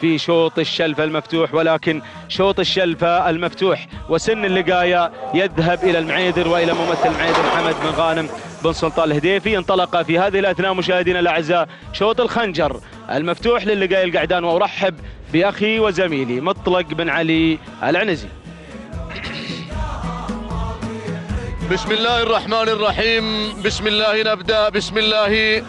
في شوط الشلفة المفتوح ولكن شوط الشلفة المفتوح وسن اللقاية يذهب إلى المعيدر وإلى ممثل المعيدر محمد بن غانم بن سلطان الهديفي. انطلق في هذه الأثناء مشاهدينا الأعزاء شوط الخنجر المفتوح للقاية القعدان وأرحب بأخي وزميلي مطلق بن علي العنزي. بسم الله الرحمن الرحيم. بسم الله نبدأ. بسم الله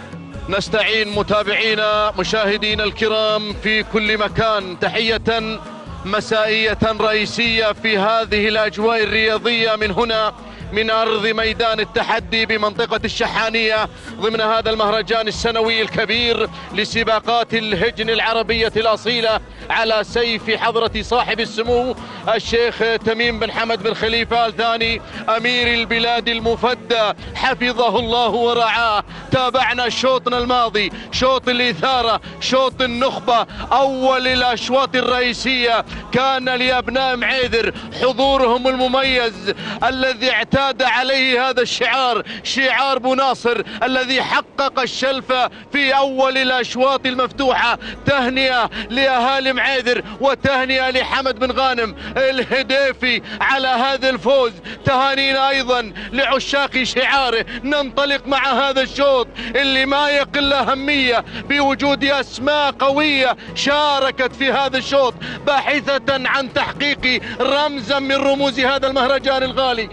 نستعين متابعينا مشاهدينا الكرام في كل مكان. تحية مسائية رئيسية في هذه الأجواء الرياضية من هنا من أرض ميدان التحدي بمنطقة الشحانية ضمن هذا المهرجان السنوي الكبير لسباقات الهجن العربية الأصيلة على سيف حضرة صاحب السمو الشيخ تميم بن حمد بن خليفة الثاني أمير البلاد المفدى. حفظه الله ورعاه. تابعنا شوطنا الماضي شوط الإثارة شوط النخبة أول الأشواط الرئيسية. كان لأبناء معيذر حضورهم المميز الذي اعتاد عليه هذا الشعار شعار بو ناصر الذي حقق الشلفة في أول الأشواط المفتوحة تهنئة لأهالي معيذر وتهنئة لحمد بن غانم الهديفي على هذا الفوز. تهانينا أيضا لعشاق شعاره. ننطلق مع هذا الشوط اللي ما يقل أهمية بوجود أسماء قوية شاركت في هذا الشوط باحثة عن تحقيق رمزا من رموز هذا المهرجان الغالي.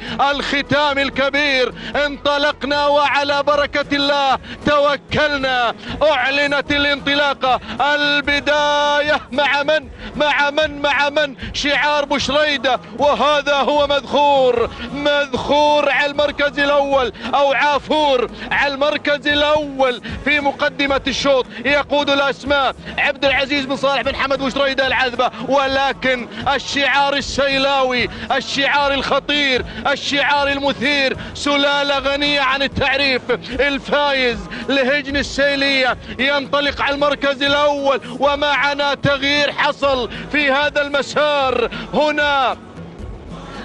الختام الكبير انطلقنا وعلى بركة الله توكلنا أعلنت الانطلاقة البداية مع من؟ مع من؟ مع من؟ شعار بشريدة وهذا هو مذخور مذخور على المركز الأول أو عافور على المركز الأول في مقدمة الشوط. يقود الأسماء عبد العزيز بن صالح بن حمد بشريدة العذبة ولكن الشعار السيلاوي الشعار الخطير الشعار المثير سلالة غنية عن التعريف. الفايز لهجن السيلية ينطلق على المركز الأول ومعنا تغيير حصل في هذا المسار. هنا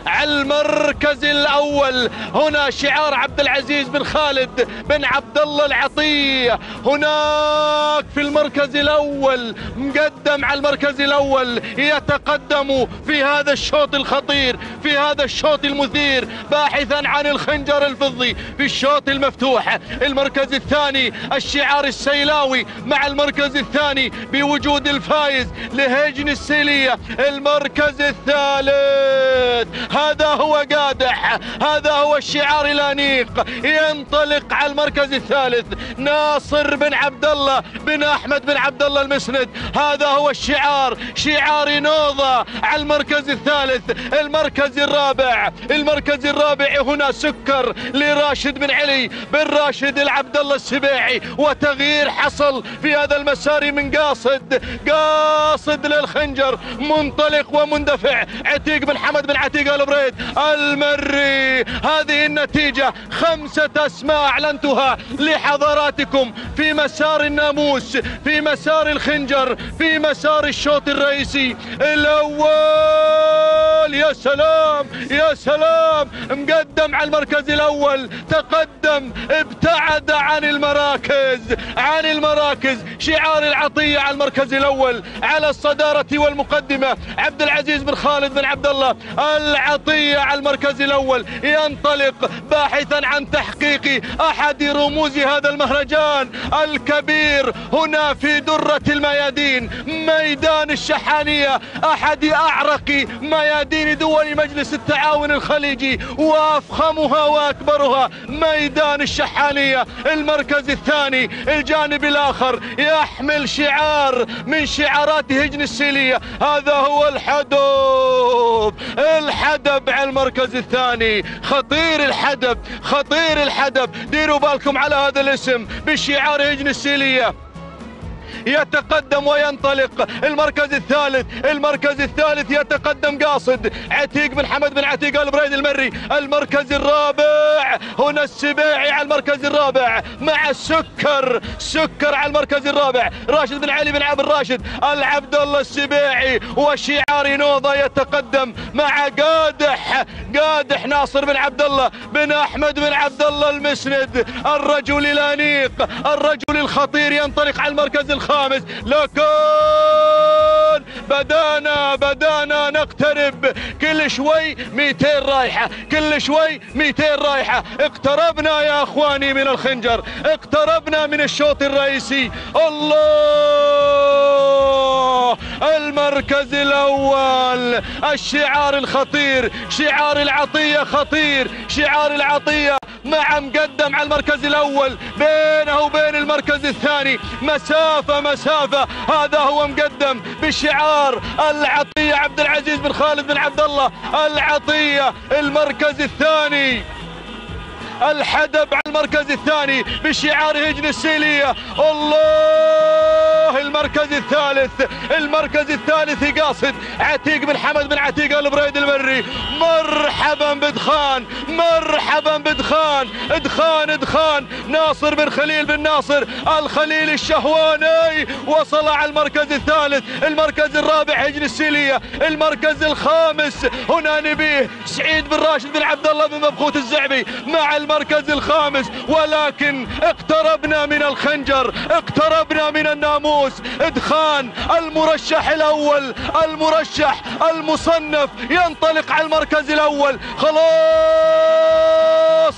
على المركز الأول. هنا شعار عبد العزيز بن خالد بن عبد الله العطية. هناك في المركز الأول مقدم على المركز الأول يتقدم في هذا الشوط الخطير في هذا الشوط المثير باحثا عن الخنجر الفضي في الشوط المفتوح. المركز الثاني الشعار السيلاوي مع المركز الثاني بوجود الفايز لهجن السيلية. المركز الثالث هذا هو قادح هذا هو الشعار الأنيق. ينطلق على المركز الثالث. ناصر بن عبد الله بن أحمد بن عبد الله المسند. هذا هو الشعار شعار نوضة على المركز الثالث. المركز الرابع المركز الرابع هنا سكر لراشد بن علي بن راشد العبد الله السبيعي. وتغيير حصل في هذا المسار من قاصد قاصد للخنجر منطلق ومندفع. عتيق بن حمد بن عتيق البريد المري هذه النتيجة خمسة أسماء أعلنتها لحضراتكم في مسار الناموس في مسار الخنجر في مسار الشوط الرئيسي الأول يا سلام يا سلام. مقدم على المركز الأول تقدم ابتعد عن المراكز عن المراكز. شعار العطية على المركز الأول على الصدارة والمقدمة. عبد العزيز بن خالد بن عبد الله العطية على المركز الأول. ينطلق باحثا عن تحقيق أحد رموز هذا المهرجان الكبير. هنا في درة الميادين ميدان الشحانية أحد أعرق ميادين. دول مجلس التعاون الخليجي وافخمها واكبرها ميدان الشحانية المركز الثاني الجانب الآخر يحمل شعار من شعارات هجن السيلية هذا هو الحدب الحدب على المركز الثاني. خطير الحدب خطير الحدب. ديروا بالكم على هذا الاسم بشعار هجن السيليه يتقدم وينطلق. المركز الثالث المركز الثالث يتقدم قاصد. عتيق بن حمد بن عتيق البريد المري. المركز الرابع هنا السبيعي على المركز الرابع. مع السكر سكر على المركز الرابع. راشد بن علي بن عبد الراشد العبد الله السبيعي وشعار نوضة يتقدم. مع قادح قادح ناصر بن عبد الله بن أحمد بن عبد الله المسند. الرجل الأنيق الرجل الخطير ينطلق على المركز الخامس لكن بدانا بدانا نقترب. كل شوي 200 رايحة كل شوي 200 رايحة. اقتربنا يا أخواني من الخنجر اقتربنا من الشوط الرئيسي. الله! المركز الأول الشعار الخطير شعار العطية خطير شعار العطية مع مقدم على المركز الأول بينه وبين المركز الثاني. مسافة مسافة. هذا هو مقدم بشعار العطية عبد العزيز بن خالد بن عبد الله. العطية المركز الثاني. الحدب على المركز الثاني بشعار هجن السيلية. الله المركز الثالث. المركز الثالث قاصد عتيق بن حمد بن عتيق البريد المري. مرحبا بدخان. مرحبا بدخان دخان دخان. ناصر بن خليل بن ناصر الخليل الشهواني وصل على المركز الثالث المركز الرابع هجن السيلية المركز الخامس. هنا نبيه سعيد بن راشد بن عبد الله بن مبخوت الزعبي مع المركز الخامس. ولكن اقتربنا من الخنجر اقتربنا من الناموس. ادخان المرشح الأول المرشح المصنف ينطلق على المركز الأول. خلاص!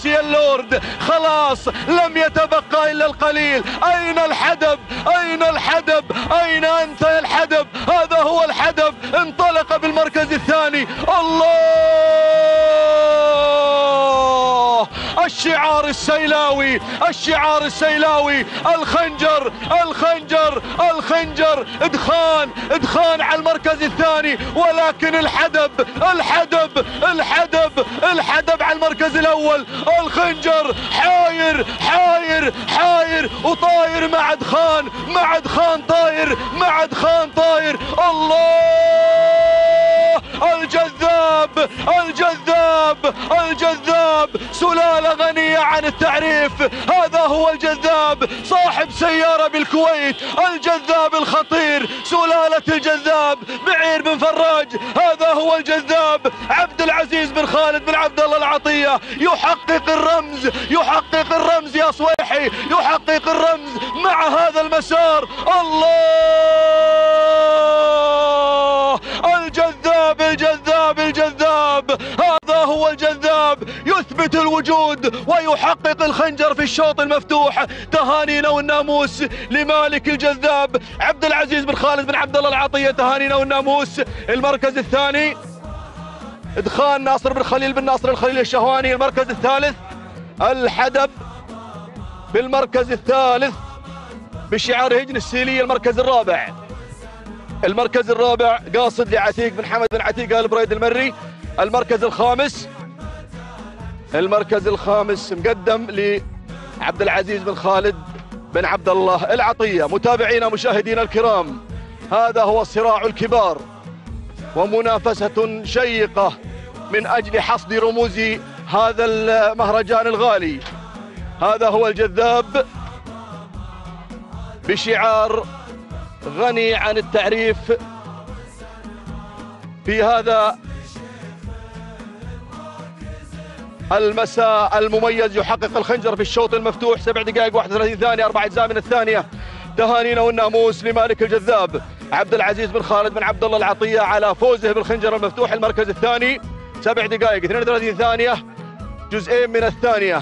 يا اللورد خلاص لم يتبقى إلا القليل. أين الحدب؟ أين الحدب؟ أين أنت يا الحدب؟ هذا هو الحدب. انطلق بالمركز الثاني. الله! الشعار السيلاوي الشعار السيلاوي الخنجر الخنجر الخنجر إدخان إدخان على المركز الثاني ولكن الحدب الحدب الحدب الحدب على المركز الأول الخنجر حاير حاير حاير وطاير مع دخان مع دخان طاير مع دخان طاير الله! الجذاب الجذاب الجذاب. سلالة غنية عن التعريف. هذا هو الجذاب. صاحب سيارة بالكويت الجذاب الخطير. سلالة الجذاب. بعير بن فراج. هذا هو الجذاب. عبد العزيز بن خالد بن عبد الله العطية. يحقق الرمز يحقق الرمز يا صويحي. يحقق الرمز مع هذا المسار. الله! الجذاب يثبت الوجود ويحقق الخنجر في الشوط المفتوح. تهانينا والناموس لمالك الجذاب عبد العزيز بن خالد بن عبد الله العطية. تهانينا والناموس. المركز الثاني ادخال ناصر بن خليل بن ناصر الخليل الشهواني. المركز الثالث الحدب بالمركز الثالث بشعار هجن السيلية المركز الرابع. المركز الرابع قاصد لعتيق بن حمد بن عتيق آل بريد المري. المركز الخامس المركز الخامس مقدم لعبد العزيز بن خالد بن عبد الله العطية. متابعينا مشاهدينا الكرام هذا هو صراع الكبار ومنافسة شيقة من أجل حصد رموز هذا المهرجان الغالي. هذا هو الجذاب بشعار غني عن التعريف في هذا المساء المميز يحقق الخنجر في الشوط المفتوح. سبع دقائق 31 ثانية أربع أجزاء من الثانية. تهانينا والناموس لمالك الجذاب. عبد العزيز بن خالد بن عبد الله العطية على فوزه بالخنجر المفتوح المركز الثاني. سبع دقائق 32 ثانية. جزئين من الثانية.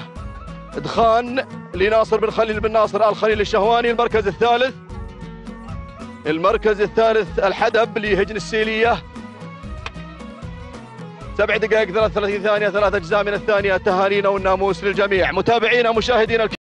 دخان لناصر بن خليل بن ناصر الخليل الشهواني المركز الثالث. المركز الثالث الحدب لهجن السيلية. سبع دقائق 33 ثانية ثلاث أجزاء من الثانية تهانينا والناموس للجميع. متابعينا مشاهدينا